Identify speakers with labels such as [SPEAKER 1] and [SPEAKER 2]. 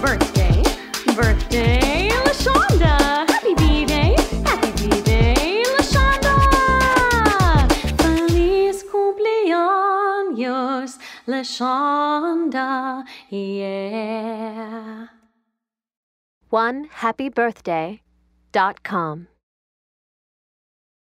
[SPEAKER 1] Birthday, birthday, LaShonda. Happy B-Day, happy B-Day, LaShonda. Feliz cumpleaños, LaShonda, yeah. One happy birthday dot com.